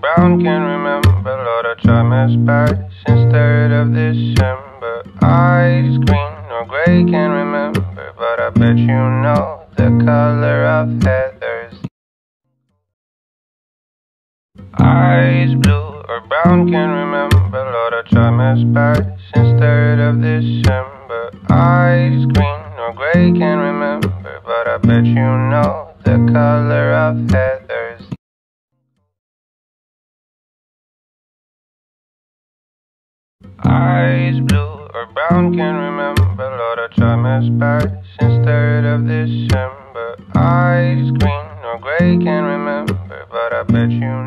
brown, can't remember. Lord, I try my best since 3rd of December. Eyes green or gray, can't remember. But I bet you know the color of heathers. Eyes blue or brown, can't remember. Lord, I try my best since 3rd of December. Eyes green or gray, can't remember. But I bet you know the color of heathers. Eyes blue or brown, can't remember. Lord, I try my best since 3rd of December. Eyes green or gray, can't remember. But I bet you